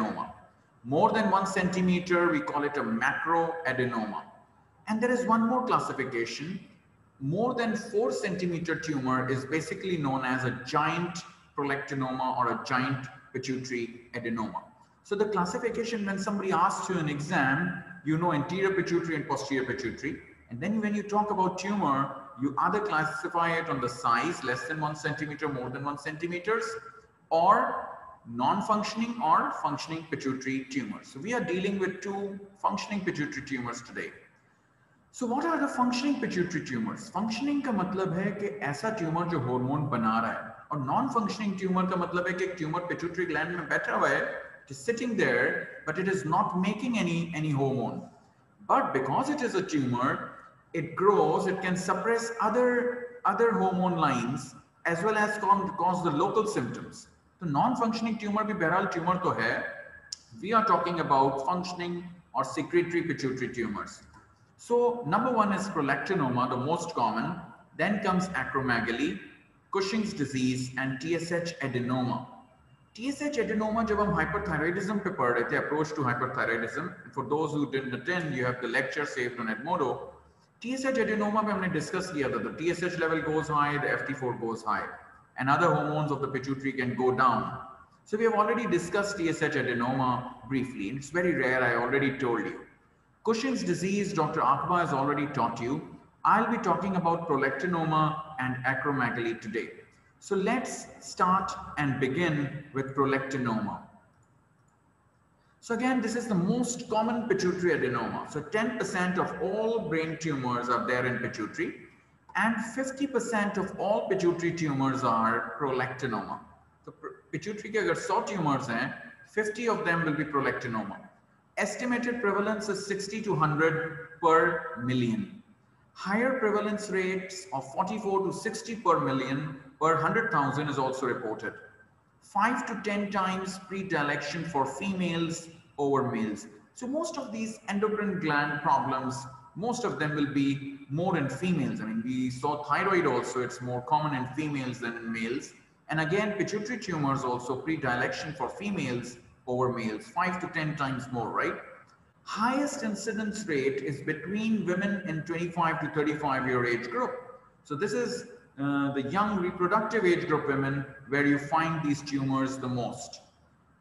adenoma. More than one centimeter, we call it a macroadenoma. And there is one more classification. More than four centimeter tumor is basically known as a giant prolactinoma or a giant pituitary adenoma. So the classification, when somebody asks you an exam, you know anterior pituitary and posterior pituitary. And then when you talk about tumor, you either classify it on the size, less than one centimeter, more than one centimeters, or non-functioning or functioning pituitary tumors. So we are dealing with two functioning pituitary tumors today. So what are the functioning pituitary tumors? Functioning का मतलब है कि ऐसा tumour जो hormone बना रहा है और नॉन फंक्शनिंग ट्यूमर का मतलब है कि एक ट्यूमर पिट्यूटरी ग्लैंड में बैठा हुआ है it is sitting there, but it is not making any, any hormone. But because it is a tumor, it grows, it can suppress other, other hormone lines as well as cause the local symptoms. The non-functioning tumor भी बहरहाल tumor तो है. We are talking about functioning or secretory pituitary tumors. So number one is prolactinoma, the most common. Then comes acromegaly, Cushing's disease, and TSH adenoma. TSH adenoma जब हम hyperthyroidism पे पढ़ रहे थे approach to hyperthyroidism for those who didn't attend you have the lecture saved on Edmodo TSH adenoma पे हमने discuss किया था the TSH level goes high the FT4 goes high and other hormones of the pituitary can go down so we have already discussed TSH adenoma briefly and it's very rare I already told you Cushing's disease Dr. Akbar has already taught you I'll be talking about prolactinoma and acromegaly today so let's start and begin with prolactinoma. So again, this is the most common pituitary adenoma. So 10% of all brain tumors are there in pituitary and 50% of all pituitary tumors are prolactinoma. So pituitary ke agar 100 tumors hain, 50 of them will be prolactinoma. Estimated prevalence is 60 to 100 per million. Higher prevalence rates of 44 to 60 per million per 100,000 is also reported. 5 to 10 times predilection for females over males. So most of these endocrine gland problems, most of them will be more in females. I mean, we saw thyroid also, it's more common in females than in males. And again, pituitary tumors also predilection for females over males, 5 to 10 times more, right? Highest incidence rate is between women in 25 to 35 year age group. So this is uh, the young reproductive age group women where you find these tumors the most.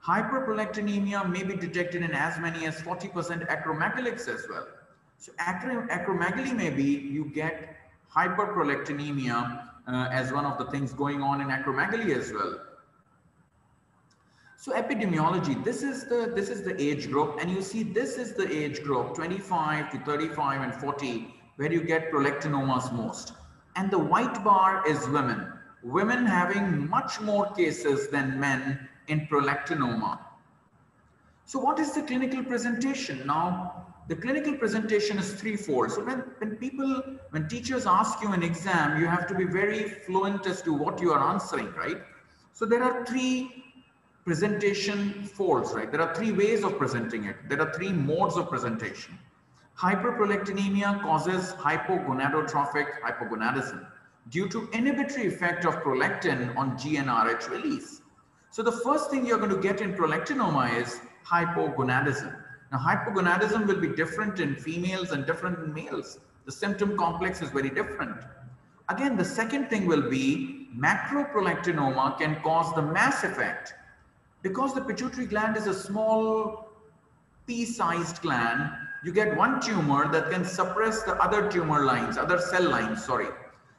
Hyperprolactinemia may be detected in as many as 40% acromegalics as well. So acromegaly may be you get hyperprolactinemia uh, as one of the things going on in acromegaly as well. So epidemiology, this is the this is the age group, and you see this is the age group 25 to 35 and 40 where you get prolactinomas most and the white bar is women. Women having much more cases than men in prolactinoma. So what is the clinical presentation? Now, the clinical presentation is threefold. So when, when people, when teachers ask you an exam, you have to be very fluent as to what you are answering, right? So there are three presentation folds, right? There are three ways of presenting it. There are three modes of presentation. Hyperprolactinemia causes hypogonadotrophic hypogonadism due to inhibitory effect of prolactin on GnRH release. So the first thing you're going to get in prolactinoma is hypogonadism. Now hypogonadism will be different in females and different in males. The symptom complex is very different. Again, the second thing will be macroprolactinoma can cause the mass effect. Because the pituitary gland is a small pea-sized gland, you get one tumor that can suppress the other tumor lines, other cell lines, sorry.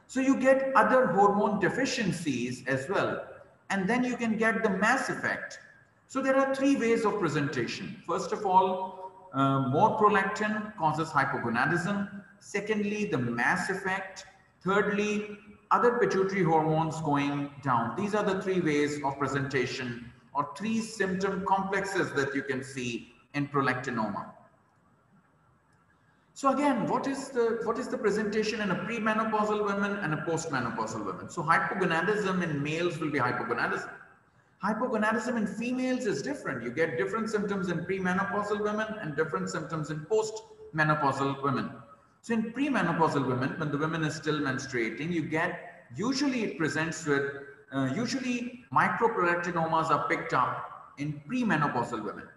So you get other hormone deficiencies as well. And then you can get the mass effect. So there are three ways of presentation. First of all, uh, more prolactin causes hypogonadism. Secondly, the mass effect. Thirdly, other pituitary hormones going down. These are the three ways of presentation or three symptom complexes that you can see in prolactinoma. So again, what is the what is the presentation in a premenopausal woman and a postmenopausal woman? So hypogonadism in males will be hypogonadism. Hypogonadism in females is different. You get different symptoms in premenopausal women and different symptoms in postmenopausal women. So in premenopausal women, when the woman is still menstruating, you get usually it presents with uh, usually microprolactinomas are picked up in premenopausal women.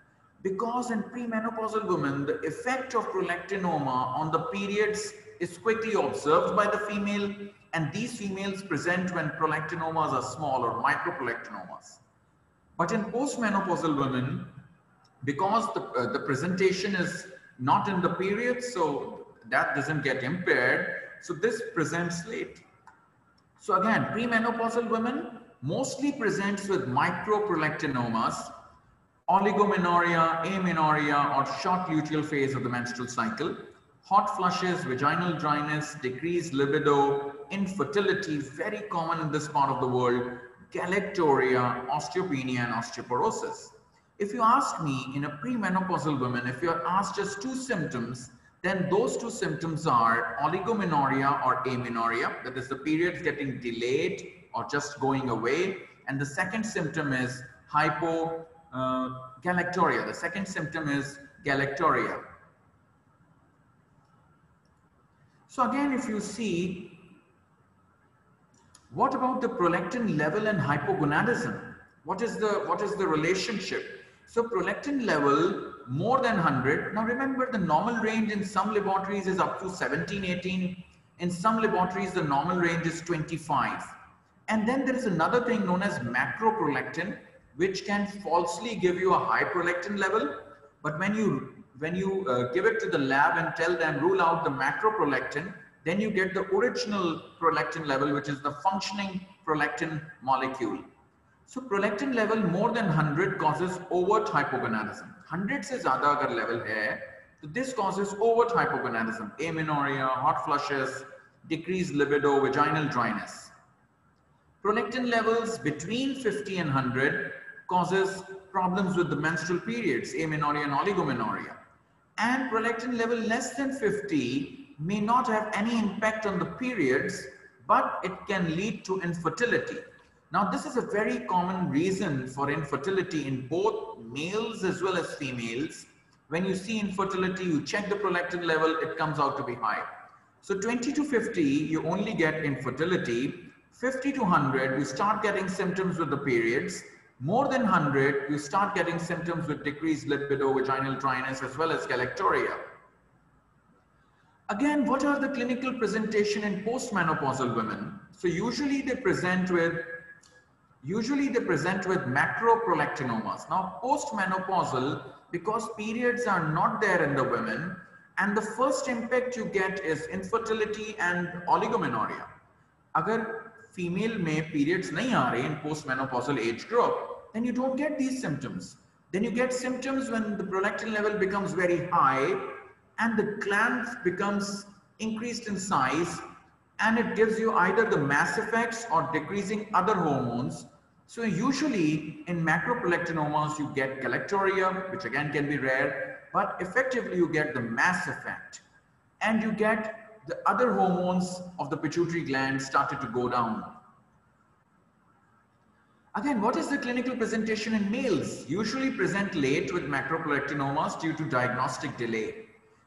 Because in premenopausal women, the effect of prolactinoma on the periods is quickly observed by the female and these females present when prolactinomas are small or microprolactinomas. But in postmenopausal women, because the, uh, the presentation is not in the period, so that doesn't get impaired. So this presents late. So again, premenopausal women mostly presents with microprolactinomas, oligomenorrhea, amenorrhea, or short luteal phase of the menstrual cycle, hot flushes, vaginal dryness, decreased libido, infertility, very common in this part of the world, galactorrhea, osteopenia, and osteoporosis. If you ask me in a premenopausal woman, if you're asked just two symptoms, then those two symptoms are oligomenorrhea or amenorrhea, that is the periods getting delayed or just going away. And the second symptom is hypogalactorrhea. Uh, the second symptom is galactorrhea. So again, if you see, what about the prolactin level and hypogonadism? What is the, what is the relationship? So prolactin level more than 100. Now remember the normal range in some laboratories is up to 17, 18. In some laboratories, the normal range is 25. And then there is another thing known as macroprolactin, which can falsely give you a high prolactin level. But when you when you uh, give it to the lab and tell them rule out the macroprolactin, then you get the original prolactin level, which is the functioning prolactin molecule. So prolactin level more than 100 causes overt hypogonadism. 100 से ज़्यादा अगर level है, so this causes overt hypogonadism, amenorrhea, hot flushes, decreased libido, vaginal dryness. Prolactin levels between 50 and 100 causes problems with the menstrual periods, amenorrhea and oligomenorrhea. And prolactin level less than 50 may not have any impact on the periods, but it can lead to infertility. Now, this is a very common reason for infertility in both males as well as females. When you see infertility, you check the prolactin level, it comes out to be high. So 20 to 50, you only get infertility. 50 to 100, you start getting symptoms with the periods. More than 100, you start getting symptoms with decreased libido, vaginal dryness, as well as galactorrhea. Again, what are the clinical presentation in postmenopausal women? So usually they present with Usually they present with macroprolactinomas. Now postmenopausal, because periods are not there in the women, and the first impact you get is infertility and oligomenorrhea. Agar female में periods nahi aa in postmenopausal age group, then you don't get these symptoms. Then you get symptoms when the prolactin level becomes very high and the gland becomes increased in size and it gives you either the mass effects or decreasing other hormones so usually in macroprolactinomas, you get galactorrhea, which again can be rare, but effectively you get the mass effect and you get the other hormones of the pituitary gland started to go down. Again, what is the clinical presentation in males? Usually present late with macroprolactinomas due to diagnostic delay.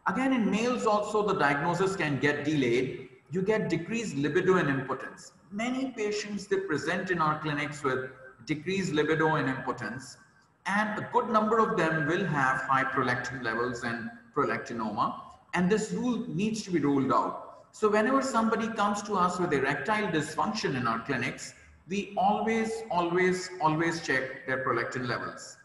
Again, in males also the diagnosis can get delayed. You get decreased libido and impotence many patients they present in our clinics with decreased libido and impotence and a good number of them will have high prolactin levels and prolactinoma and this rule needs to be ruled out. So whenever somebody comes to us with erectile dysfunction in our clinics, we always, always, always check their prolactin levels.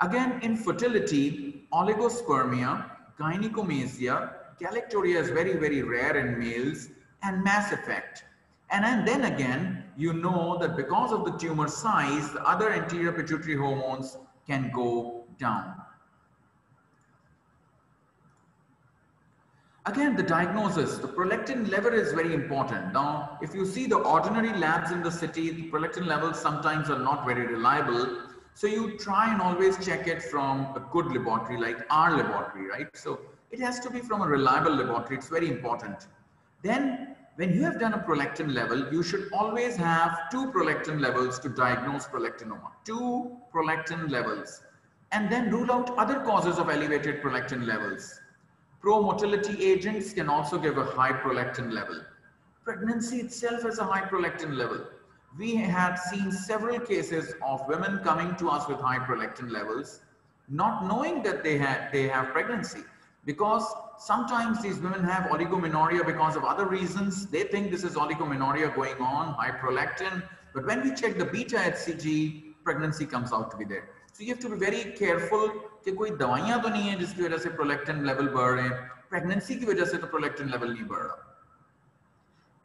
Again, infertility, oligospermia, gynecomastia, galactorrhea is very, very rare in males and mass effect. And, And then again, you know that because of the tumor size, the other anterior pituitary hormones can go down. Again, the diagnosis, the prolactin level is very important. Now, if you see the ordinary labs in the city, the prolactin levels sometimes are not very reliable. So you try and always check it from a good laboratory like our laboratory, right? So it has to be from a reliable laboratory. It's very important. Then when you have done a prolactin level, you should always have two prolactin levels to diagnose prolactinoma, two prolactin levels, and then rule out other causes of elevated prolactin levels. Pro-motility agents can also give a high prolactin level. Pregnancy itself has a high prolactin level we had seen several cases of women coming to us with high prolactin levels, not knowing that they had they have pregnancy because sometimes these women have oligomenorrhea because of other reasons. They think this is oligomenorrhea going on, high prolactin. But when we check the beta HCG, pregnancy comes out to be there. So you have to be very careful कि कोई दवाइयां तो नहीं है जिसकी वजह से prolactin level बढ़ रहे हैं प्रेगनेंसी की वजह से तो प्रोलेक्टिन लेवल नहीं बढ़ रहा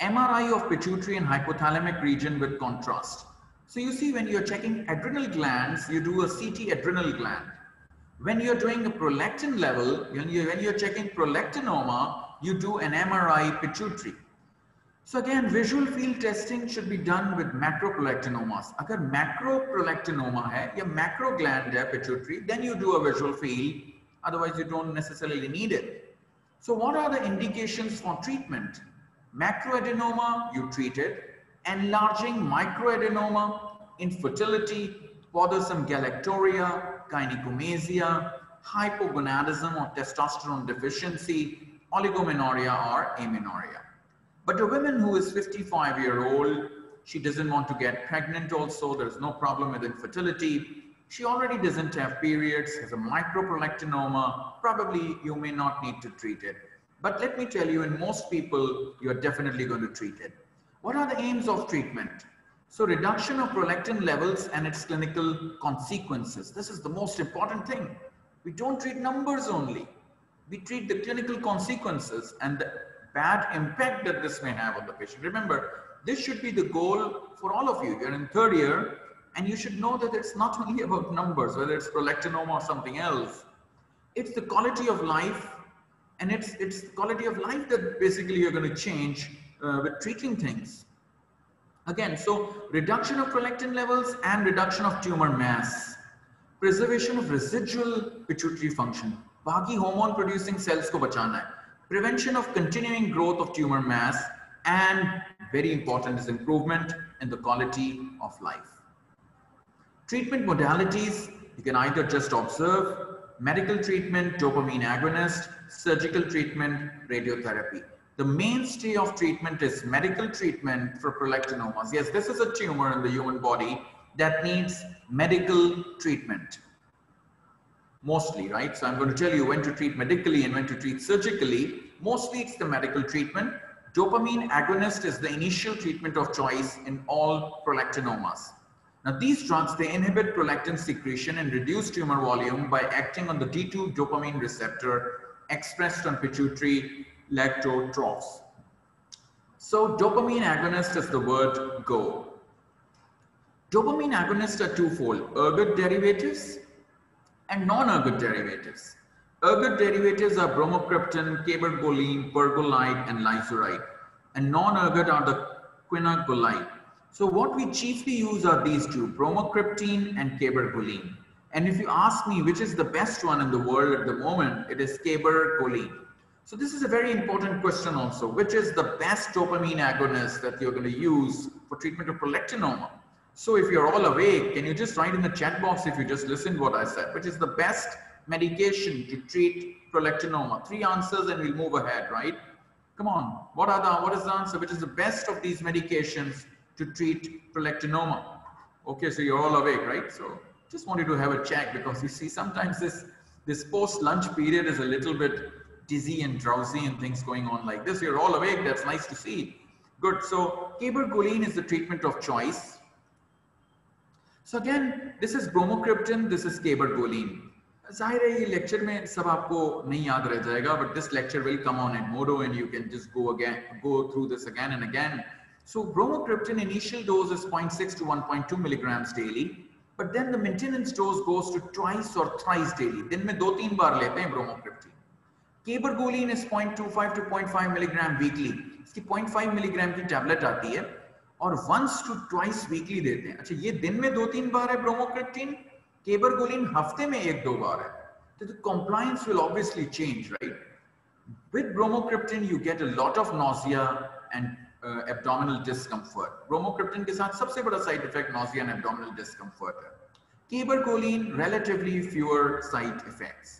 MRI of pituitary and hypothalamic region with contrast. So you see when you're checking adrenal glands, you do a CT adrenal gland. When you're doing a prolactin level, when you're, when you're checking prolactinoma, you do an MRI pituitary. So again, visual field testing should be done with macroprolactinomas. Agar macroprolactinoma hai ya macro gland hai pituitary, then you do a visual field. Otherwise, you don't necessarily need it. So what are the indications for treatment? Macroadenoma, you treat it. Enlarging microadenoma, infertility, bothersome galactorrhea, gynecomastia, hypogonadism or testosterone deficiency, oligomenorrhea or amenorrhea. But a woman who is 55 year old, she doesn't want to get pregnant also, there's no problem with infertility. She already doesn't have periods, has a microprolactinoma, probably you may not need to treat it. But let me tell you, in most people, you're definitely going to treat it. What are the aims of treatment? So reduction of prolactin levels and its clinical consequences. This is the most important thing. We don't treat numbers only. We treat the clinical consequences and the bad impact that this may have on the patient. Remember, this should be the goal for all of you. You're in third year and you should know that it's not only about numbers, whether it's prolactinoma or something else. It's the quality of life and it's it's quality of life that basically you're going to change uh, with treating things again so reduction of prolactin levels and reduction of tumor mass preservation of residual pituitary function बाकी hormone producing cells को बचाना है prevention of continuing growth of tumor mass and very important is improvement in the quality of life treatment modalities you can either just observe medical treatment, dopamine agonist, surgical treatment, radiotherapy. The mainstay of treatment is medical treatment for prolactinomas. Yes, this is a tumor in the human body that needs medical treatment. Mostly, right? So I'm going to tell you when to treat medically and when to treat surgically. Mostly it's the medical treatment. Dopamine agonist is the initial treatment of choice in all prolactinomas. Now these drugs, they inhibit prolactin secretion and reduce tumor volume by acting on the D2 dopamine receptor expressed on pituitary lactotrophs. So dopamine agonist is the word go. Dopamine agonists are twofold, ergot derivatives and non-ergot derivatives. Ergot derivatives are bromocriptine, cabergoline, pergolide, and lisuride. And non-ergot are the quinagolide. So what we chiefly use are these two, bromocriptine and cabergoline. And if you ask me which is the best one in the world at the moment, it is cabergoline. So this is a very important question also. Which is the best dopamine agonist that you're going to use for treatment of prolactinoma? So if you're all awake, can you just write in the chat box if you just listened what I said, which is the best medication to treat prolactinoma? Three answers and we'll move ahead, right? Come on. What are the, what is the answer? Which is the best of these medications to treat prolactinoma. Okay, so you're all awake, right? So just wanted to have a check because you see sometimes this, this post-lunch period is a little bit dizzy and drowsy and things going on like this. You're all awake, that's nice to see. Good, so cabergoline is the treatment of choice. So again, this is bromocriptine, this is cabergoline. Zaire lecture lecture में सब आपको नहीं याद रह जाएगा but this lecture will come on eight मोडो and you can just go again, go through so bromocriptine initial dose is 0.6 to 1.2 milligrams daily. But then the maintenance dose goes to twice or thrice daily. Then में दो तीन बार लेते हैं bromocriptine cabergoline 0.25 to 0.5 milligram weekly इसकी 0.5 milligram की tablet आती है और वंस टू ट्वाइस वीकली देते हैं अच्छा ये दिन में दो तीन बार है ब्रोमोक्रिप्टिन केबरगोलिन हफ्ते में एक दो बार So the compliance will obviously change, right? With bromocriptine, you get a lot of nausea and abdominal discomfort bromocriptine के साथ सबसे बड़ा side effect nausea and abdominal discomfort है। Cabergoline relatively fewer side effects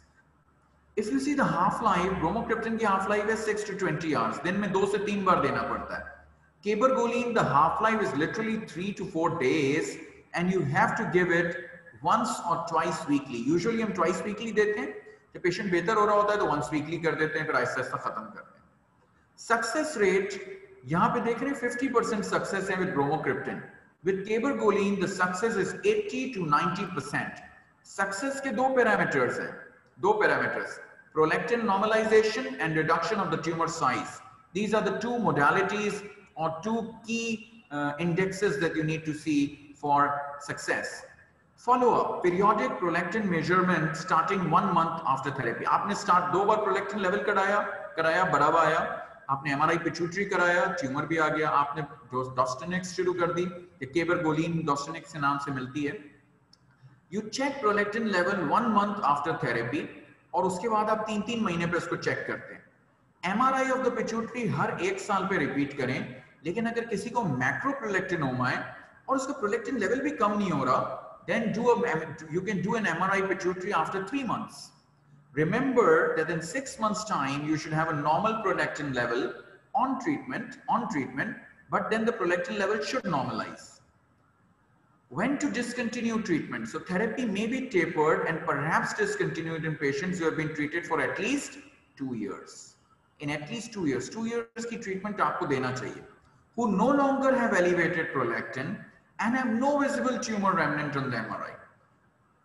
if you see the half life bromocriptine की half life है 6 to 20 hours दिन में दो से तीन बार देना पड़ता है। Cabergoline the half life is literally 3 to 4 days and you have to give it once और ट्वाइस वीकली यूजुअली हम ट्वाइस वीकली देते हैं। जब पेशेंट बेहतर हो रहा होता है तो वंस वीकली कर देते हैं, फिर आहिस्ता आहिस्ता खत्म करते हैं। सक्सेस रेट यहाँ पे देख रहे हैं 50% सक्सेस है with bromocriptine with cabergoline the success is 80 to 90% success के दो पैरामीटर्स हैं। दो parameters prolactin normalisation and reduction of the tumour size these are the two modalities और two key indexes that you need to see for success follow up periodic prolactin measurement starting 1 month after therapy आपने start दो बार prolactin level कराया कराया, बढ़ावा आया। आपने MRI pituitary कराया, ट्यूमर भी आ गया। आपने डोस्टेनिक्स शुरू कर दी, ये केबर गोलीन डोस्टेनिक्स के नाम से मिलती है। You check prolactin level one month after therapy और उसके बाद आप तीन तीन महीने पे उसको चेक करते हैं। एमआरआई ऑफ़ द पिट्यूटरी हर एक साल पे रिपीट करें, लेकिन अगर किसी को मैक्रो प्रोलेक्टिनोमा है और उसका प्रोलेक्टिन लेवल भी कम नहीं हो रहा do a you can do an MRI pituitary after three months. Remember that in six months time, you should have a normal prolactin level on treatment, on treatment, but then the prolactin level should normalize. When to discontinue treatment? So therapy may be tapered and perhaps discontinued in patients who have been treated for at least two years. In at least two years, two years ki treatment aapko dena chahiye. Who no longer have elevated prolactin and have no visible tumor remnant on the MRI.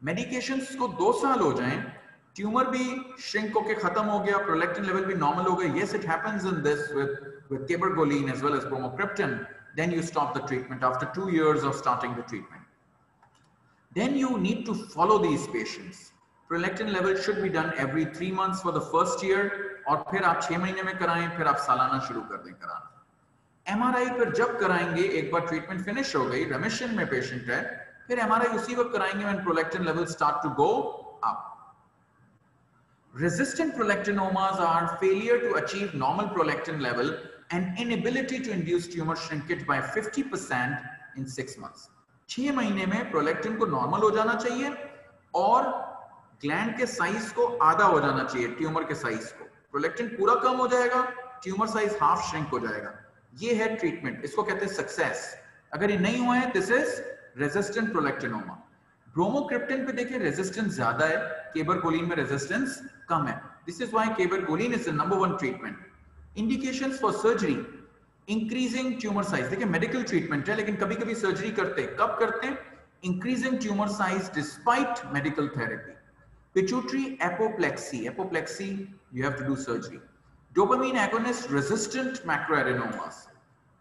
Medications ko do saal ho jaye, tumour भी shrink होके खत्म हो गया prolactin level भी normal हो गया yes it happens in this with with cabergoline as well as bromocriptine then you stop the treatment after 2 years of starting the treatment then you need to follow these patients prolactin level should be done every 3 months for the first year और फिर आप 6 महीने में कराएँ, फिर आप सालाना शुरू कर दें कराना। एमआरआई पर जब कराएँगे, एक बार ट्रीटमेंट फिनिश हो गई रेमिशन में पेशेंट है, फिर एमआरआई उसी वक्त कराएँगे when prolactin level start to go up Resistant prolactinomas are failure to achieve normal prolactin level and inability to induce tumor shrinkage by 50% in 6 months. 6 महीने में प्रोलेक्टिन को नॉर्मल हो जाना चाहिए और ग्लैंड के साइज़ को आधा हो जाना चाहिए ट्यूमर के साइज़ को। प्रोलेक्टिन पूरा कम हो जाएगा ट्यूमर साइज़ हाफ़ श्रिंक हो जाएगा। ये है ट्रीटमेंट इसको कहते हैं सक्सेस अगर ये नहीं हुआ है this is resistant prolactinoma bromocriptine पे देखिए रेजिस्टेंस ज़्यादा है। केबरकोलिन में रेजिस्टेंस कम है this is why cabergoline is the number one treatment indications for surgery increasing tumour size देखिए मेडिकल ट्रीटमेंट है लेकिन कभी कभी सर्जरी करते हैं कब करते हैं increasing tumour size despite medical therapy pituitary apoplexy apoplexy you have to do surgery dopamine agonist resistant macroadenomas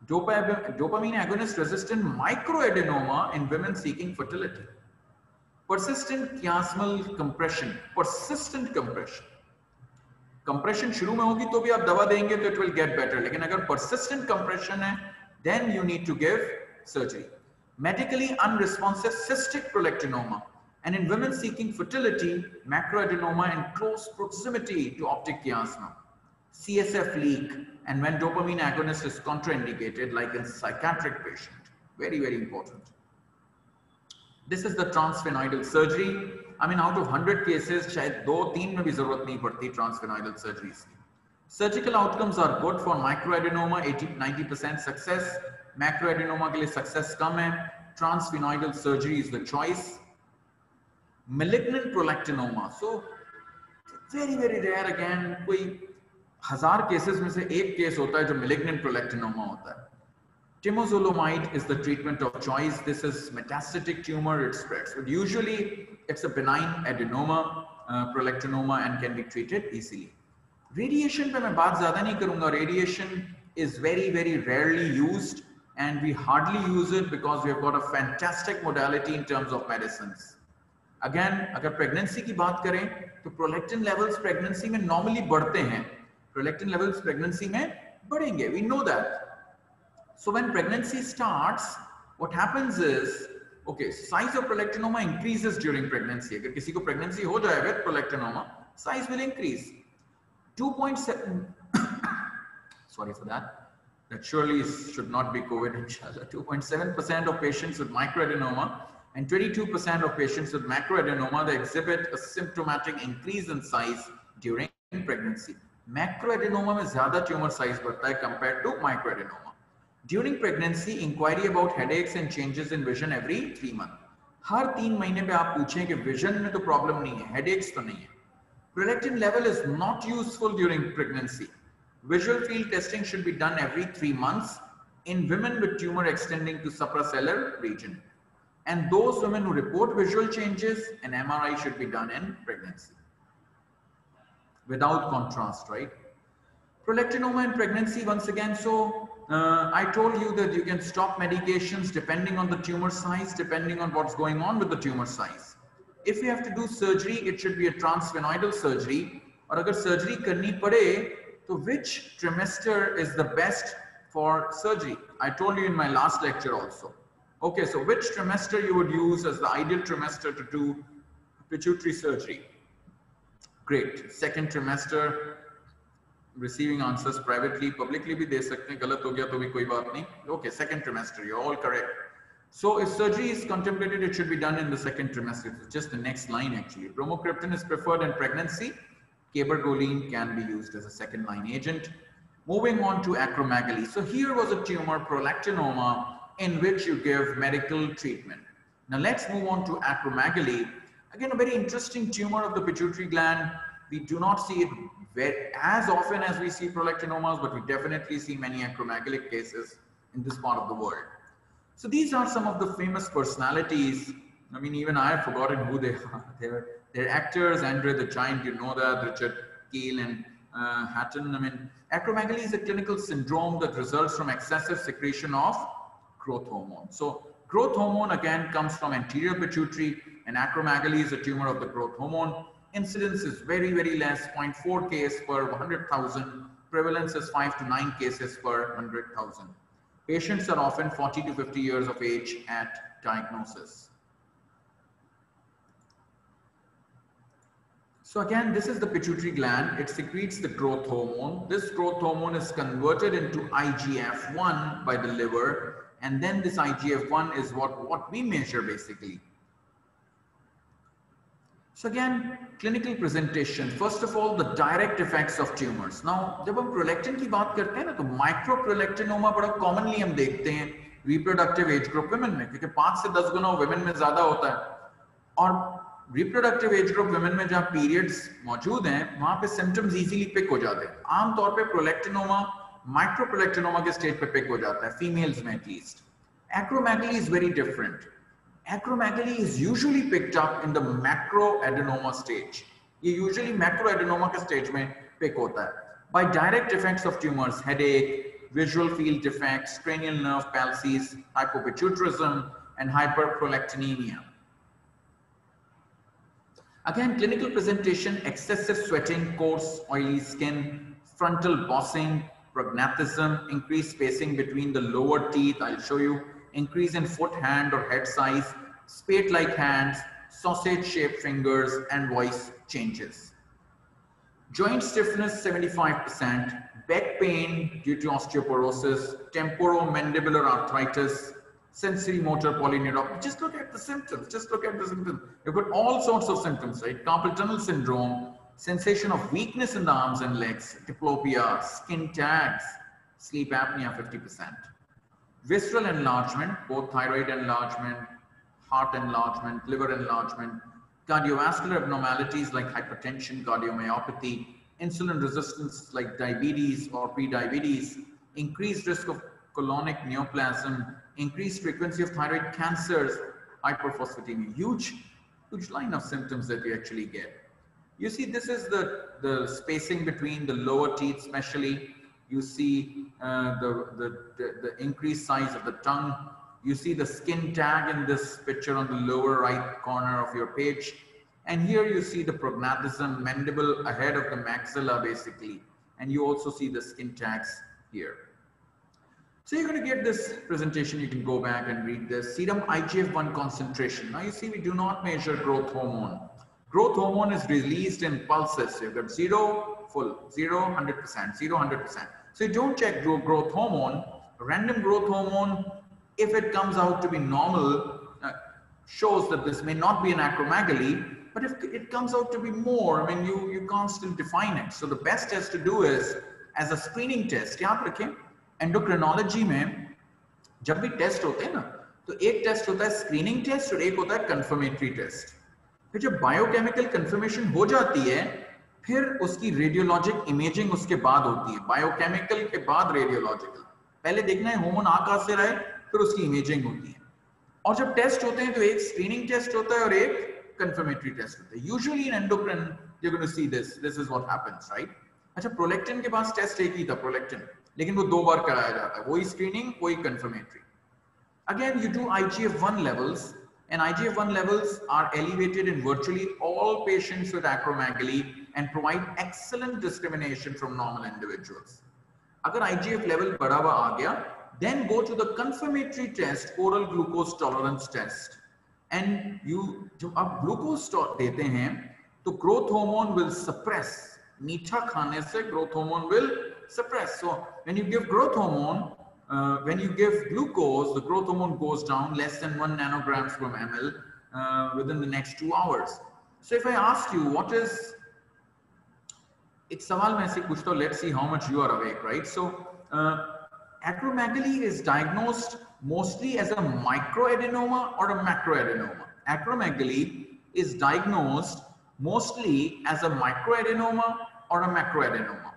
dopamine agonist resistant microadenoma in women seeking fertility persistent chiasmal compression persistent compression compression शुरू में होगी तो भी आप दवा देंगे तो it will get better लेकिन अगर persistent compression है then you need to give surgery medically unresponsive cystic prolactinoma and in women seeking fertility macroadenoma in close proximity to optic chiasma CSF leak and when dopamine agonist is contraindicated like in psychiatric patient very very important This is the transsphenoidal surgery. I mean, out of 100 cases, transsphenoidal surgeries. Surgical outcomes are good for microadenoma, 90% success. Macroadenoma success come in. Transsphenoidal surgery is the choice. Malignant prolactinoma. So, very, very rare again. 1000 cases, 1 case is malignant prolactinoma. Temozolomide is the treatment of choice. This is metastatic tumor, it spreads. But usually it's a benign adenoma, uh, prolactinoma and can be treated easily. Radiation पे मैं बात ज़्यादा नहीं करूँगा. Radiation is very, very rarely used and we hardly use it because we have got a fantastic modality in terms of medicines. Again, अगर pregnancy की बात करें तो prolactin levels pregnancy में normally बढ़ते हैं. Prolactin levels pregnancy में बढ़ेंगे. We know that. So when pregnancy starts, what happens is, okay, size of prolactinoma increases during pregnancy. अगर किसी को pregnancy हो जाए with prolactinoma, size will increase. 2.7, sorry for that. That surely is, should not be COVID, inshallah. 2.7% of patients with microadenoma and 22% of patients with macroadenoma, they exhibit a symptomatic increase in size during pregnancy. Macroadenoma में ज़्यादा tumor size बढ़ता है compared to microadenoma. During pregnancy, inquiry about headaches and changes in vision every three months. हर तीन महीने पे आप पूछें कि विजन में तो प्रॉब्लम नहीं है हेडेक्स तो नहीं है prolactin level is not useful during pregnancy visual field testing should be done every three months in women with tumor extending to suprasellar region. And those women who report visual changes, an MRI should be done in pregnancy. Without contrast, right? Prolactinoma in pregnancy, once again, so uh, I told you that you can stop medications depending on the tumor size, depending on what's going on with the tumor size. If you have to do surgery, it should be a transsphenoidal surgery. Or agar surgery karni pade, so which trimester is the best for surgery? I told you in my last lecture also. Okay, so which trimester you would use as the ideal trimester to do pituitary surgery? Great. Second trimester, receiving answers privately publicly bhi de sakte hain galat ho gaya to bhi koi baat nahi okay second trimester you're all correct. So if surgery is contemplated it should be done in the second trimester. It's just the next line actually. Bromocriptine is preferred in pregnancy. Cabergoline can be used as a second line agent. Moving on to acromegaly. So here was a tumor prolactinoma in which you give medical treatment. Now let's move on to acromegaly. Again a very interesting tumor of the pituitary gland. We do not see it very, as often as we see prolactinomas, but we definitely see many acromegalic cases in this part of the world. So these are some of the famous personalities. I mean, even I have forgotten who they are. They're, they're actors, Andre the Giant, you know that, Richard Kiel and uh, Hatton. I mean, acromegaly is a clinical syndrome that results from excessive secretion of growth hormone. So growth hormone again comes from anterior pituitary and acromegaly is a tumor of the growth hormone. Incidence is very, very less, 0.4 case per 100,000. Prevalence is 5 to 9 cases per 100,000. Patients are often 40 to 50 years of age at diagnosis. So again, this is the pituitary gland. It secretes the growth hormone. This growth hormone is converted into IGF-1 by the liver. And then this IGF-1 is what, what we measure basically. So again, clinical presentation. First of all, the direct effects of tumors. Now, जब हम prolactin की बात करते हैं ना तो micro prolactinoma बड़ा commonly हम देखते हैं रिप्रोडक्टिव एज ग्रुप वुमेन में क्योंकि पाँच से दस गुना वुमेन में ज़्यादा होता है और रिप्रोडक्टिव एज ग्रुप वुमेन में जहाँ पीरियड्स मौजूद हैं वहाँ पे सिम्टम्स इजीली पिक हो जाते हैं आमतौर पे प्रोलेक्टिनोमा माइक्रो प्रोलेक्टिनोमा के स्टेज पे पिक हो जाता है फीमेल्स में at least acromegaly is very different acromegaly is usually picked up in the macroadenoma stage. ये usually macroadenoma के stage में pick होता है. By direct effects of tumors, headache, visual field defects, cranial nerve palsies, hypopituitarism, and hyperprolactinemia. Again, clinical presentation, excessive sweating, coarse, oily skin, frontal bossing, prognathism, increased spacing between the lower teeth, I'll show you, increase in foot, hand, or head size, spade-like hands, sausage-shaped fingers, and voice changes. Joint stiffness 75%, back pain due to osteoporosis, temporomandibular arthritis, sensory motor polyneuropathy. Just look at the symptoms. Just look at the symptoms. You've got all sorts of symptoms, right? Carpal tunnel syndrome, sensation of weakness in the arms and legs, diplopia, skin tags, sleep apnea 50% visceral enlargement, both thyroid enlargement, heart enlargement, liver enlargement, cardiovascular abnormalities like hypertension, cardiomyopathy, insulin resistance like diabetes or prediabetes, increased risk of colonic neoplasm, increased frequency of thyroid cancers, hyperphosphatemia, huge, huge line of symptoms that we actually get. You see, this is the, the spacing between the lower teeth, especially, you see uh, the, the, the, the increased size of the tongue. You see the skin tag in this picture on the lower right corner of your page. And here you see the prognathism mandible ahead of the maxilla basically. And you also see the skin tags here. So you're going to get this presentation. You can go back and read this. Serum IGF-1 concentration. Now you see we do not measure growth hormone. Growth hormone is released in pulses. You've got zero, full, zero, 100%, zero, 100%. So you don't check growth hormone, random growth hormone, if it comes out to be normal, uh, shows that this may not be an acromegaly, but if it comes out to be more, I mean, you, you can't still define it. So the best test to do is, as a screening test, याद रखें, endocrinology में जब भी test होते हैं ना तो एक टेस्ट होता है स्क्रीनिंग टेस्ट और एक होता है कंफर्मेटरी टेस्ट फिर जब बायोकेमिकल कंफर्मेशन हो जाती है फिर उसकी रेडियोलॉजिक इमेजिंग उसके बाद होती है बायोकेमिकल के बाद रेडियोलॉजिकल पहले देखना है होमोन आ कहाँ से रहे फिर उसकी इमेजिंग होती है। और जब टेस्ट होते हैं तो एक स्क्रीनिंग टेस्ट होता है और एक कंफर्मेटरी टेस्ट होता है। Usually in endocrine you to see this this is what happens right अच्छा प्रोलेक्टिन के पास टेस्ट एक ही था प्रोलेक्टिन लेकिन वो दो बार कराया जाता है वही स्क्रीनिंग वही confirmatory Again, you do IGF-1 levels and IGF-1 levels are elevated in virtually all patients with acromegaly and provide excellent discrimination from normal individuals. Agar IGF level bada hua aa gaya, then go to the confirmatory test, oral glucose tolerance test. And you, जब आप glucose देते हैं, तो growth hormone will suppress. मीठा खाने से growth hormone will suppress. So when you give growth hormone, uh, when you give glucose, the growth hormone goes down less than one nanograms per ml uh, within the next two hours. So if I ask you what is, it's सवाल मैं ऐसे पूछता let's see how much you are awake, right? So uh, acromegaly is diagnosed mostly as a microadenoma or a macroadenoma. Acromegaly is diagnosed mostly as a microadenoma or a macroadenoma.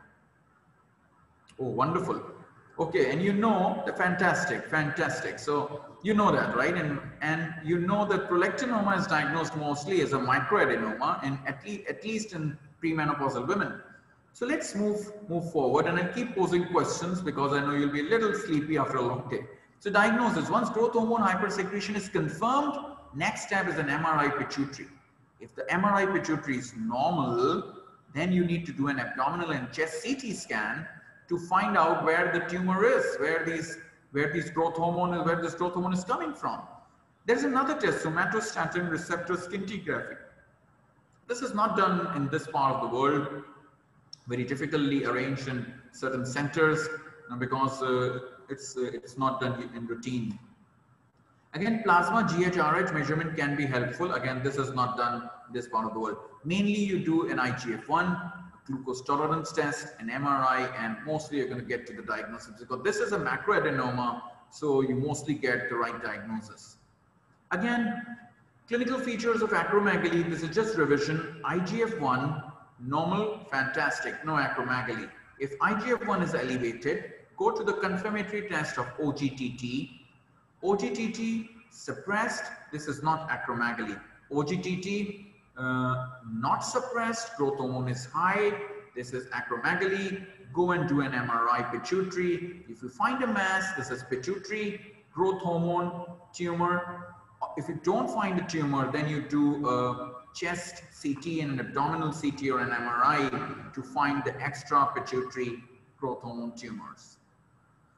Oh, wonderful. Okay, and you know the fantastic, fantastic. So you know that, right? And and you know that prolectinoma is diagnosed mostly as a microadenoma, and at least at least in premenopausal women. So let's move move forward, and I'll keep posing questions because I know you'll be a little sleepy after a long day. So diagnosis: once growth hormone hypersecretion is confirmed, next step is an MRI pituitary. If the MRI pituitary is normal, then you need to do an abdominal and chest CT scan to find out where the tumor is, where these where these growth hormone is, where this growth hormone is coming from. There's another test, somatostatin receptor scintigraphy. This is not done in this part of the world, very difficultly arranged in certain centers because uh, it's uh, it's not done in routine. Again, plasma GHRH measurement can be helpful. Again, this is not done in this part of the world. Mainly you do an IGF-1 glucose tolerance test, an MRI, and mostly you're going to get to the diagnosis because this is a macroadenoma, so you mostly get the right diagnosis. Again, clinical features of acromegaly, this is just revision. IGF-1, normal, fantastic, no acromegaly. If IGF-1 is elevated, go to the confirmatory test of OGTT. OGTT suppressed, this is not acromegaly. OGTT uh, not suppressed, growth hormone is high, this is acromegaly, go and do an MRI pituitary. If you find a mass, this is pituitary, growth hormone, tumor. If you don't find a tumor, then you do a chest CT and an abdominal CT or an MRI to find the extra pituitary growth hormone tumors.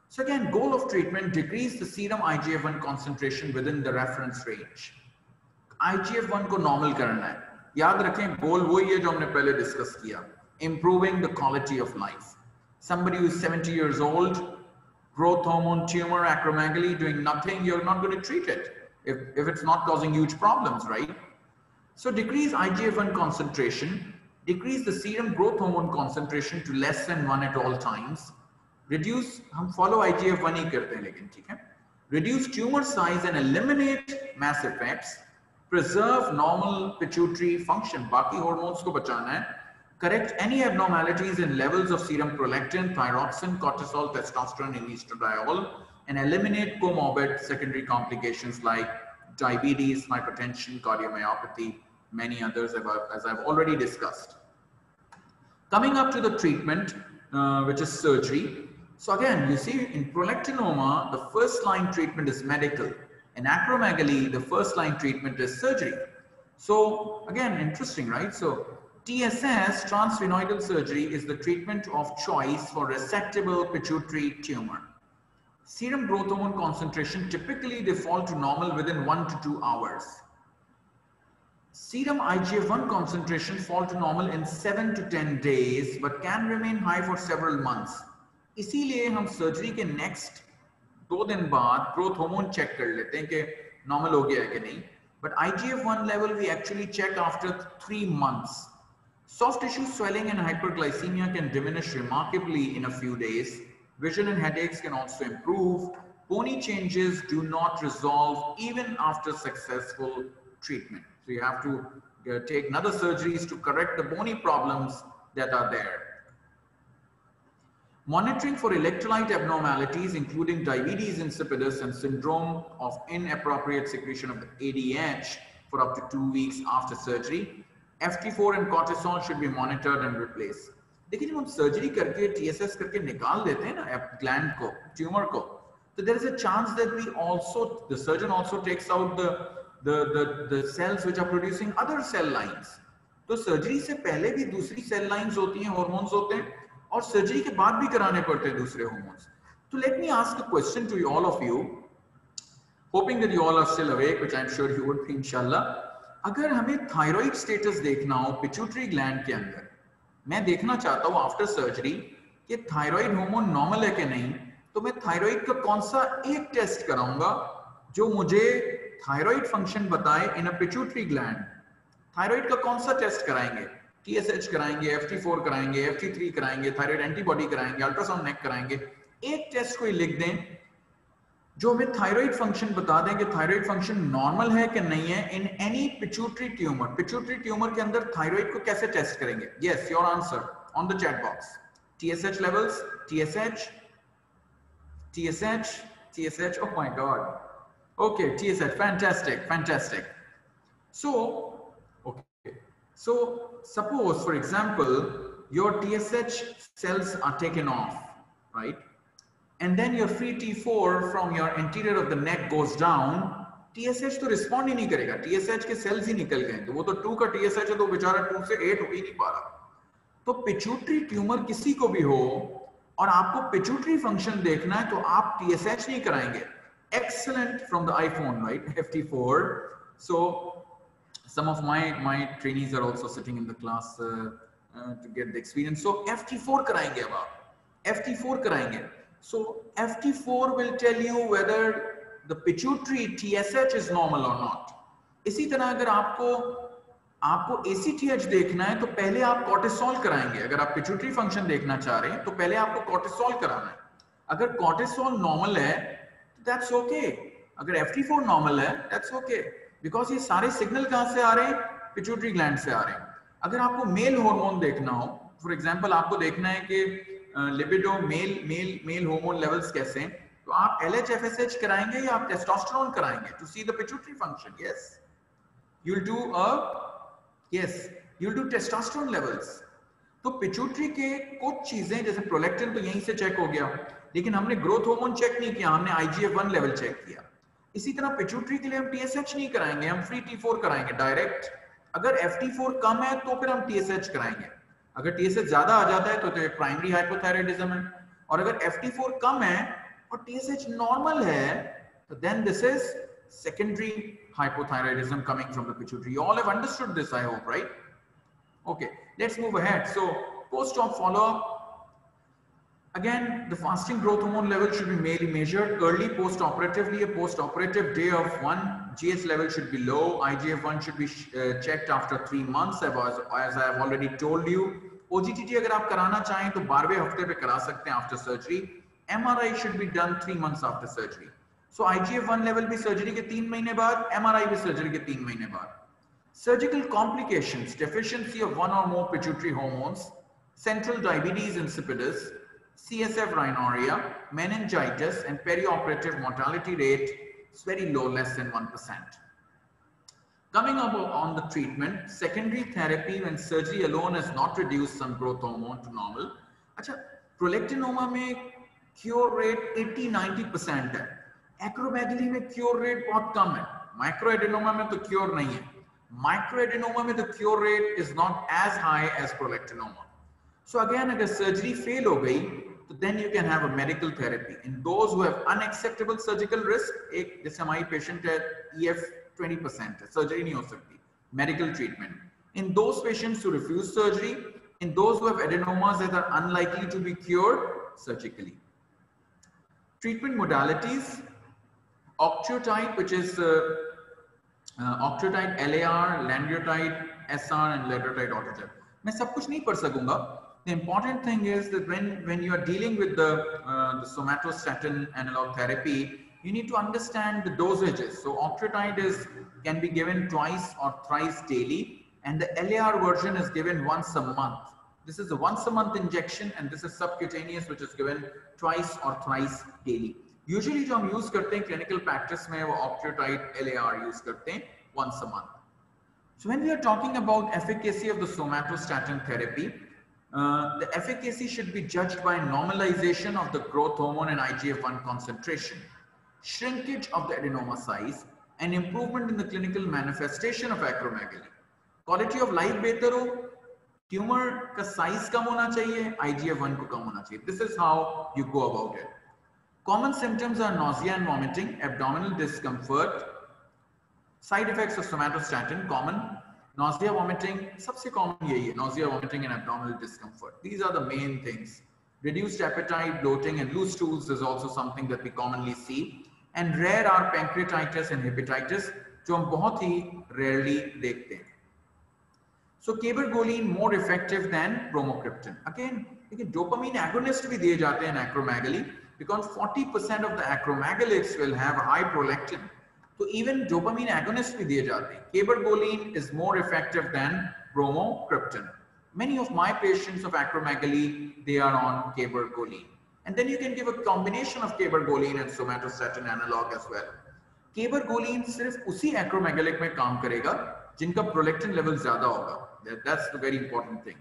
So again, goal of treatment, decrease the serum IGF-1 concentration within the reference range. IGF-1 को normal करना है याद रखें गोल वही है जो हमने पहले डिस्कस किया improving the quality of life somebody who is 70 years old growth hormone tumor acromegaly doing nothing you're not going to treat it if, if it's not causing huge problems right so decrease igf-1 concentration decrease the serum growth hormone concentration to less than 1 at all times reduce hum follow igf-1 hi karte hain lekin theek hai reduce tumor size and eliminate mass effects preserve normal pituitary function बाकी hormones को बचाना है correct any abnormalities in levels of serum prolactin thyroxine cortisol testosterone and estradiol and eliminate comorbid secondary complications like diabetes hypertension cardiomyopathy many others as I've already discussed coming up to the treatment uh, which is surgery so again you see in prolactinoma the first line treatment is medical in acromegaly, the first line treatment is surgery. So again, interesting, right? So TSS, transsphenoidal surgery, is the treatment of choice for resectable pituitary tumor. Serum growth hormone concentration, typically they fall to normal within one to two hours. Serum IGF-1 concentration fall to normal in 7 to 10 days, but can remain high for several months. इसीलिए हम surgery के next दो दिन बाद growth hormone check कर लेते हैं कि नॉर्मल हो गया है कि नहीं but IGF-1 level we actually check after three months. Soft tissue swelling and hyperglycemia can diminish remarkably in a few days. Vision and headaches can also improve. bony changes do not resolve even after successful treatment. So you have to uh, take another surgeries to correct the bony problems that are there. Monitoring for electrolyte abnormalities, including diabetes insipidus and syndrome of inappropriate secretion of the ADH for up to two weeks after surgery. FT4 and cortisol should be monitored and replaced. देखिए जब हम surgery करके TSS करके निकाल देते हैं ना gland को ट्यूमर को तो there is a chance that we also the surgeon also takes out the the the the cells which are producing other cell lines तो सर्जरी से पहले भी दूसरी सेल लाइंस होती हैं हार्मोन्स होते हैं, और सर्जरी के बाद भी कराने पड़ते हैं दूसरे हार्मोन्स तो let me ask a question to all of you hoping that you all are still awake which I am sure you would be इंशाल्लाह अगर हमें थायराइड स्टेटस देखना हो पिट्यूटरी ग्लैंड के अंदर, मैं देखना चाहता हूँ आफ्टर सर्जरी कि थायराइड हार्मोन नॉर्मल है कि नहीं तो मैं थायराइड का कौन सा एक टेस्ट कराऊँगा जो मुझे थायराइड फ़ंक्शन बताए in a pituitary gland thyroid का कौन सा टेस्ट कराएँगे? टीएसएच कराएँगे एफ़ कराएँगे एफ़ कराएँगे थायराइड एंटीबॉडी कराएँगे अल्ट्रासाउंड नेक कराएँगे। एक टेस्ट कोई लिख दें, जो हमें थायराइड फ़ंक्शन बता दें कि थायराइड फ़ंक्शन नॉर्मल है कि नहीं है in any pituitary tumour pituitary tumour के अंदर थायराइड को कैसे टेस्ट करेंगे? Yes your answer on the chat box TSH levels TSH TSH TSH oh my God okay TSH fantastic fantastic so So suppose, for example, your TSH cells are taken off, right? And then your free T4 from your anterior of the neck goes down. TSH तो respond ही नहीं करेगा TSH के sales ही निकल गए तो वो तो टू का TSH है तो बेचारा टू से एट हो ही नहीं पा रहा तो पिचूटरी ट्यूमर किसी को भी हो और आपको पिचूटरी फ़ंक्शन देखना है तो आप TSH नहीं कराएँगे excellent from the iPhone right FT4 so some of my my trainees are also sitting in the class uh, uh, to get the experience so ft4 karayenge ab aap ft4 karayenge so ft4 will tell you whether the pituitary tsh is normal or not इसी तरह अगर आपको आपको ACTH देखना है तो पहले आप कॉर्टिसोल कराएंगे अगर आप पिट्यूटरी फंक्शन देखना चाह रहे हैं तो पहले आपको कॉर्टिसोल कराना है अगर कॉर्टिसोल नॉर्मल है दैट्स ओके अगर FT4 नॉर्मल है दैट्स ओके बिकॉज़ ये सारे सिग्नल कहाँ से आ रहे हैं? पिट्यूटरी ग्लैंड से आ रहे हैं. अगर आपको मेल हार्मोन देखना हो फॉर एग्जांपल आपको देखना है कि libido male male male hormone levels कैसे हैं तो आप LHFSH कराएँगे या आप टेस्टोस्टेरोन कराएँगे to see the function yes you do a yes you do testosterone levels तो पिट्यूटरी के कुछ चीज़ें, जैसे प्रोलेक्टिन तो यहीं से चेक हो गया। लेकिन हमने ग्रोथ हार्मोन चेक नहीं किया हमने आईजीएफ1 लेवल चेक किया इसी तरह पिट्यूटरी के लिए हम टीएसएच नहीं कराएँगे हम फ्री टी फोर कराएँगे डायरेक्ट अगर एफ़ टी फोर कम है तो फिर हम टीएसएच कराएँगे अगर टीएसएच ज़्यादा आ जाता है तो, तो प्राइमरी हाइपोथायराइडिज्म है और अगर एफ़ टी फोर कम है और टीएसएच नॉर्मल है तो then this is secondary hypothyroidism coming from the pituitary. You all have understood this, I hope, right? Okay, let's move ahead. So, post-op follow-up, Again, the fasting growth hormone level should be mainly measured early post-operatively. A post-operative day of one, GH level should be low. IGF-1 should be uh, checked after three months, as, as I have already told you. OGTT अगर आप कराना चाहें तो बारहवें हफ्ते पे करा सकते हैं after surgery. MRI should be done three months after surgery. So IGF-1 level भी surgery के तीन महीने बाद, MRI भी surgery के तीन महीने बाद. Surgical complications, deficiency of one or more pituitary hormones, central diabetes insipidus, CSF rhinorrhea, meningitis, and perioperative mortality rate is very low, less than 1%. Coming up on the treatment, secondary therapy when surgery alone has not reduced some growth hormone to normal. अच्छा, prolactinoma में cure rate 80-90 percent है acromegaly में cure rate बहुत कम है माइक्रोएडेनोमा में तो cure नहीं है माइक्रोएडेनोमा में the cure rate is not as high as prolactinoma So again, अगर surgery fail हो गई तो then you can have a medical therapy. In those who have unacceptable surgical risk, एक जैसे हमारी patient है EF 20% है, surgery नहीं हो सकती, medical treatment. In those patients who refuse surgery, in those who have adenomas that are unlikely to be cured surgically. Treatment modalities, octreotide, which is uh, uh, octreotide LAR, lanreotide SR and lanreotide autotep. मैं सब कुछ नहीं पढ़ सकूंगा the important thing is that when, when you are dealing with the, uh, the somatostatin analog therapy, you need to understand the dosages. So octreotide is can be given twice or thrice daily and the LAR version is given once a month. This is a once a month injection and this is subcutaneous which is given twice or thrice daily. Usually जो हम use करते हैं clinical practice में वो octreotide LAR use करते हैं once a month. So when we are talking about efficacy of the somatostatin therapy, uh, the efficacy should be judged by normalization of the growth hormone and IGF-1 concentration, shrinkage of the adenoma size, and improvement in the clinical manifestation of acromegaly. Quality of life better ho, tumor ka size kam hona chahiye, IGF-1 ko kam hona chahiye. This is how you go about it. Common symptoms are nausea and vomiting, abdominal discomfort, side effects of somatostatin, common nausea vomiting सबसे common यही है nausea vomiting and abdominal discomfort these are the main things reduced appetite bloating and loose stools is also something that we commonly see and rare are pancreatitis and hepatitis जो हम बहुत ही rarely देखते हैं so cabergoline more effective than bromocriptine again लेकिन dopamine agonist भी दिए जाते हैं acromegaly because 40% of the acromegalics will have high prolactin तो इवन डोपामीन एगोनिस्ट भी दिए जाते हैं cabergoline is more effective then ब्रोमोक्रिप्टन many of my patients of acromegaly they are on cabergoline and then you can give a combination of cabergoline and somatostatin analog as well cabergoline सिर्फ उसी acromegalic में काम करेगा जिनका prolactin level ज्यादा होगा that's the very important thing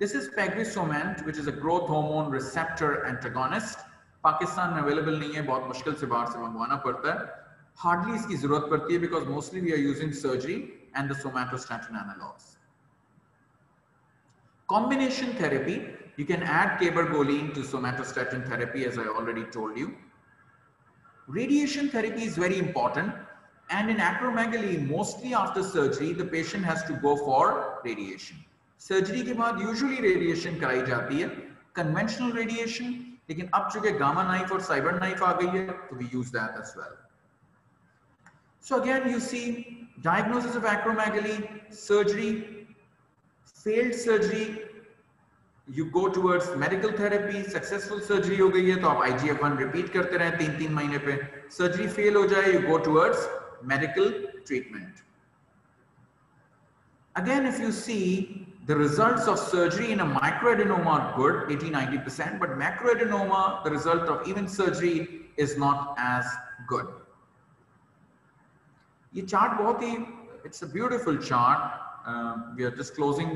this is pegisomant which is a growth hormone receptor antagonist Pakistan में available नहीं है बहुत मुश्किल से बाहर से मंगवाना पड़ता है hardly इसकी जरूरत पड़ती है because mostly we are using surgery and the somatostatin analogs. Combination therapy, you can add cabergoline to somatostatin therapy as I already told you. Radiation therapy is very important and in acromegaly, mostly after surgery, the patient has to go for radiation. Surgery के बाद usually radiation कराई जाती है, conventional radiation, लेकिन अब चूंकि gamma knife और cyber knife आ गई है, तो we use that as well. So again, you see diagnosis of acromegaly, surgery, failed surgery, you go towards medical therapy, successful surgery हो गई है तो आप IGF-1 repeat करते रहें तीन तीन महीने पे surgery fail हो जाए you go towards medical treatment. Again, if you see the results of surgery in a microadenoma are good, 80-90%, but macroadenoma, the result of even surgery is not as good. ये chart बहुत ही it's a beautiful chart we are just closing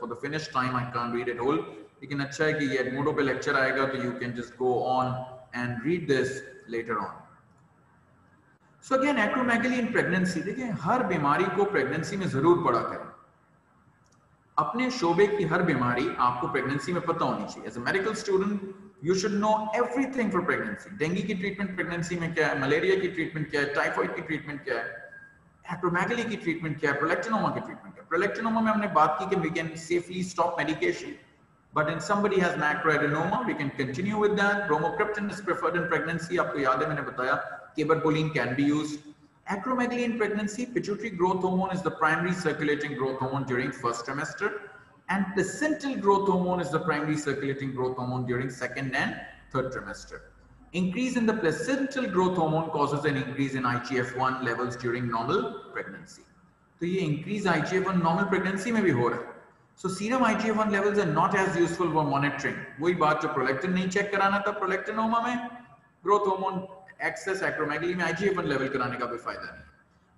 for the finish time I can't read it whole लेकिन अच्छा है कि ये एडमोडो पे lecture आएगा तो you can just go on and read this letter on so again acromegaly in pregnancy देखिए, हर बीमारी को प्रेगनेंसी में ज़रूर पड़ा करें। अपने शोबे की हर बीमारी आपको प्रेगनेंसी में पता होनी चाहिए। As a medical student you should know everything for pregnancy dengue की ट्रीटमेंट प्रेगनेंसी में क्या है मलेरिया की ट्रीटमेंट क्या है टाइफॉइड की ट्रीटमेंट क्या है। एक्रोमेगली की ट्रीटमेंट क्या है प्रोलेक्टिनोमा की ट्रीटमेंट क्या प्रोलेक्टिनोमा में हमने बात की कि we can safely stop medication but in somebody has macroadenoma we can continue with that bromocriptine is preferred in pregnancy आपको याद है मैंने बताया cabergoline can be used acromegaly in pregnancy pituitary growth hormone is the primary circulating growth hormone during first trimester and placental growth hormone is the primary circulating growth hormone during second and third trimester Increase in the placental growth hormone causes an increase in IGF-1 levels during normal pregnancy. So, ये increase IGF-1 normal pregnancy में भी हो रहा So serum IGF-1 levels are not as useful for monitoring. वही बात जो prolactin नहीं check कराना था prolactinoma में growth hormone excess acromegaly में IGF-1 level कराने का कोई फायदा नहीं.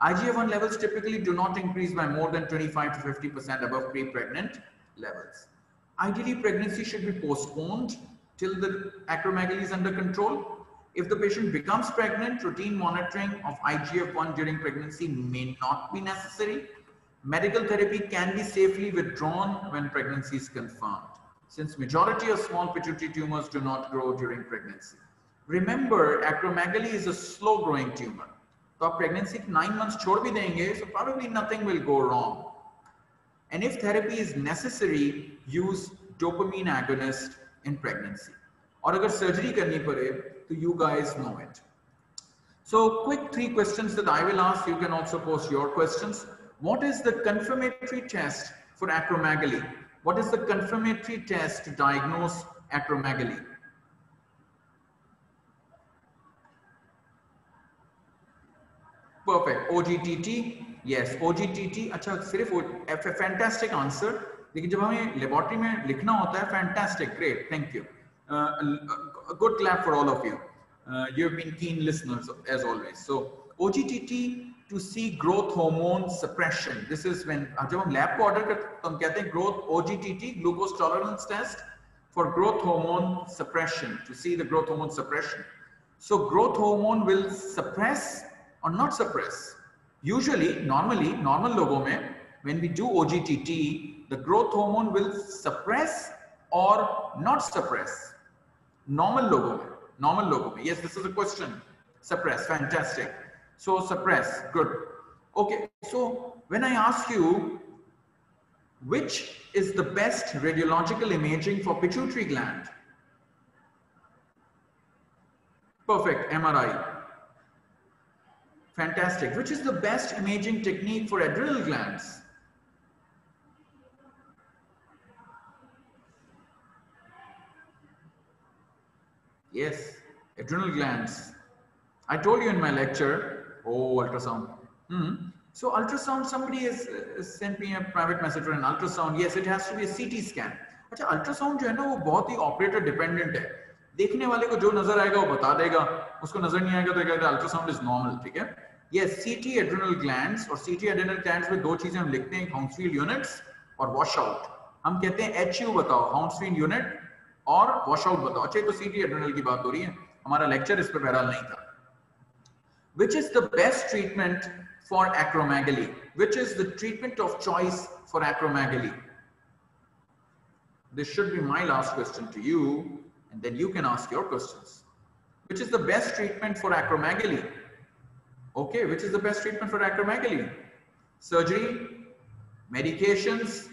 IGF-1 levels typically do not increase by more than 25 to 50 percent above pre-pregnant levels. Ideally, pregnancy should be postponed till the acromegaly is under control. If the patient becomes pregnant, routine monitoring of IGF-1 during pregnancy may not be necessary. Medical therapy can be safely withdrawn when pregnancy is confirmed, since majority of small pituitary tumors do not grow during pregnancy. Remember, acromegaly is a slow growing tumor. So pregnancy nine months छोड़ भी देंगे, so probably nothing will go wrong. And if therapy is necessary, use dopamine agonist in pregnancy. और अगर surgery करनी पड़े तो you guys know it. So quick three questions that I will ask. You can also post your questions. What is the confirmatory test for acromegaly? what is the confirmatory test to diagnose acromegaly? Perfect. OGTT. Yes, OGTT. अच्छा सिर्फ fantastic answer. लेकिन जब हमें laboratory में लिखना होता है fantastic great thank you good clap for all of you you have been keen listeners as always so OGTT to see growth hormone suppression this is when जब हम लैब को ऑर्डर करते तो हम कहते हैं growth OGTT glucose tolerance test for growth hormone suppression to see the growth hormone suppression so growth hormone will suppress or not suppress usually normally normal लोगों में when we do OGTT the growth hormone will suppress or not suppress? Normal logo, normal logo. Yes, this is a question. Suppress, fantastic. So suppress, good. Okay, so when I ask you, which is the best radiological imaging for pituitary gland? Perfect, MRI. Fantastic. Which is the best imaging technique for adrenal glands? Yes, adrenal glands. I told you in my lecture, oh, ultrasound. Hmm. So ultrasound, somebody has uh, sent me a private message for ultrasound. Yes, it has to be a CT scan. अच्छा ultrasound जो है ना वो बहुत ही operator dependent है देखने वाले को जो नज़र आएगा वो बता देगा उसको नज़र नहीं आएगा तो कहता अल्ट्रासाउंड इज़ नॉर्मल ठीक है ये सीटी एड्रेनल ग्लैंड्स और सीटी एड्रेनल ग्लैंड्स में दो चीज़ें हम लिखते हैं हाउंसफील्ड यूनिट्स और वॉश आउट हम कहते हैं यू बताओ हाउंसफील्ड यूनिट और वॉश आउट बताओ अच्छा तो सीटी एड्रेनल की बात हो रही है हमारा लेक्चर इस पर बहरहाल नहीं था which is the best treatment for acromegaly which is the treatment of choice for acromegaly this should be my last question to you and then you can ask your questions which is the best treatment for acromegaly okay which is the best treatment for acromegaly surgery medications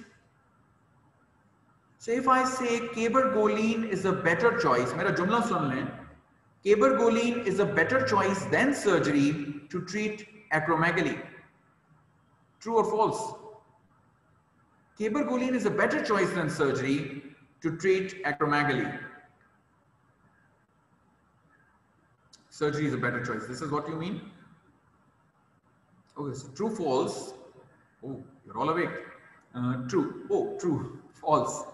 so if I say cabergoline is a better choice, मेरा जुमला सुन लें, cabergoline is a better choice than surgery to treat acromegaly. True or false? Cabergoline is a better choice than surgery to treat acromegaly. Surgery is a better choice. This is what you mean? Okay, so true, false. Oh, you're all awake. Uh, true. Oh, true. False.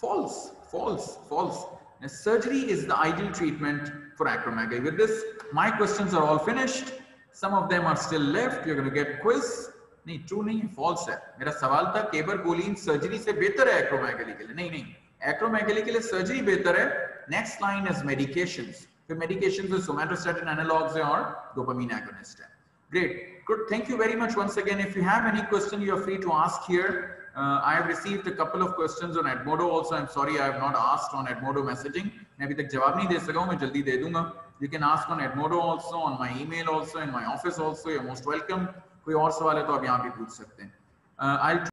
False, false, false. Now, surgery is the ideal treatment for acromegaly. With this, my questions are all finished. Some of them are still left. You're going to get quiz. नहीं true नहीं false है मेरा सवाल था केबर गोलीन surgery से बेहतर है acromegaly के लिए नहीं नहीं एक्रोमेगली के लिए सर्जरी बेहतर है नेक्स्ट लाइन इज मेडिकेशंस फिर मेडिकेशंस में सोमैटोस्टैटिन एनालॉग्स हैं और डोपामाइन एगोनिस्ट है great good thank you very much once again if you have any question you are free to ask here Uh, I have received a couple of questions on Edmodo also. I'm sorry I have not asked on Edmodo messaging. मैं अभी तक जवाब नहीं दे सका हूँ मैं जल्दी दे दूंगा. You can ask on Edmodo also, on my email also, in my office also. You're most welcome. कोई और सवाल है तो आप यहाँ भी पूछ सकते हैं. Uh, I'll